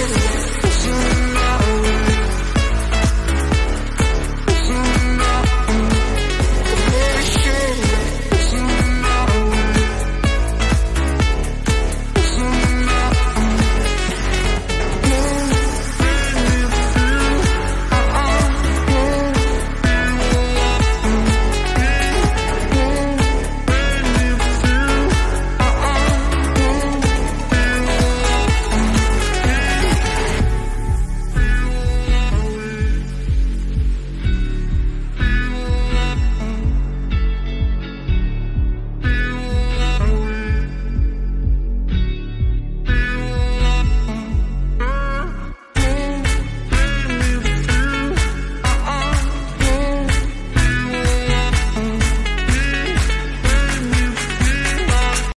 Yes.